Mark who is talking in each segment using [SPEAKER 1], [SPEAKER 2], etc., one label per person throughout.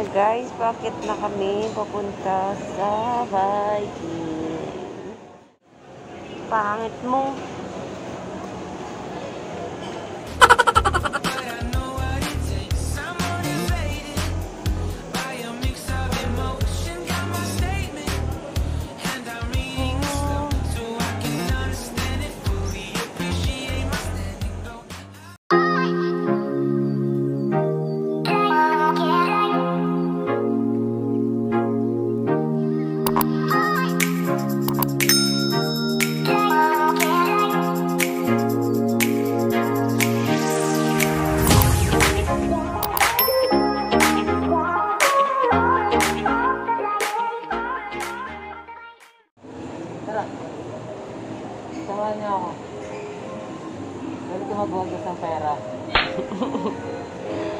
[SPEAKER 1] na guys, bakit na kami papunta sa Viking? Pangit mo.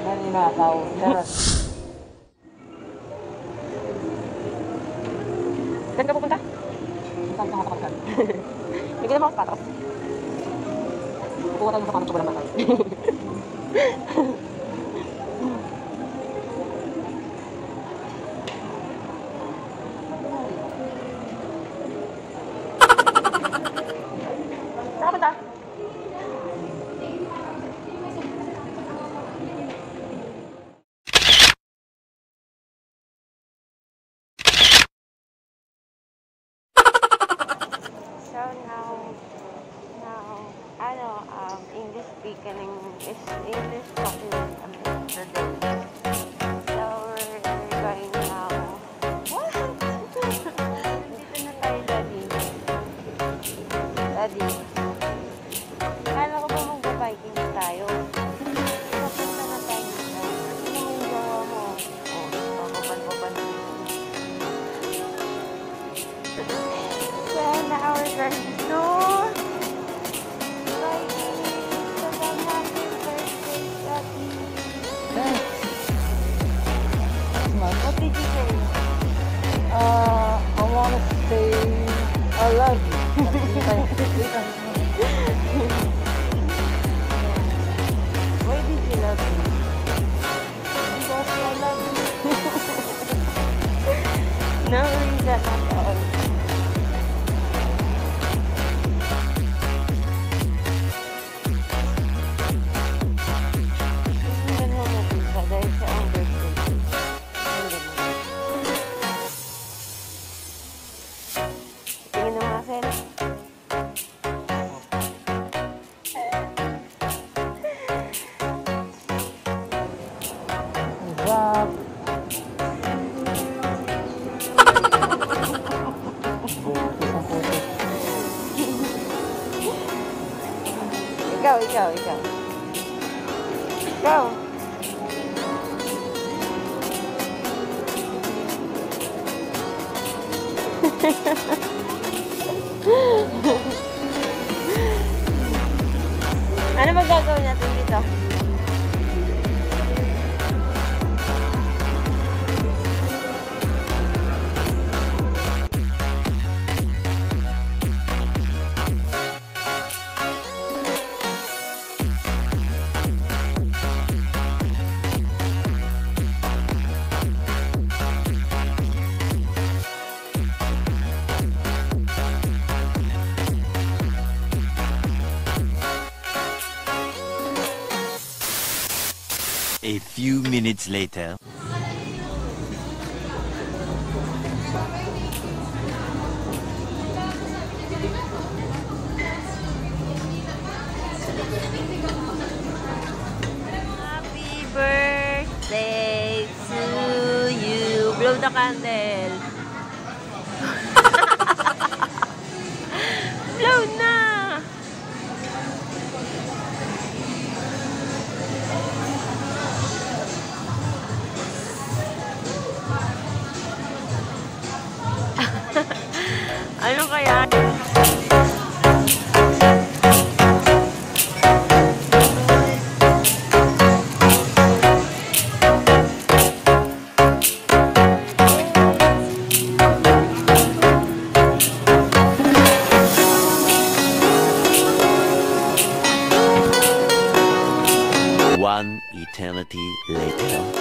[SPEAKER 2] Naninakaw. Charot.
[SPEAKER 1] Saan ka pupunta?
[SPEAKER 2] Saan ka
[SPEAKER 1] makapagkan? Bigyan naman ako
[SPEAKER 2] sa
[SPEAKER 1] patas. Pupunta mo sa kanto ko lang matas. Speaking is English talking um, Why did you love me? Because I love you. no reason at all. Tingnan mo na Ikaw, ikaw, ikaw. Ano ba gagawin natin
[SPEAKER 3] A few minutes later.
[SPEAKER 1] Happy birthday to you. Blow the candle.
[SPEAKER 2] One eternity later.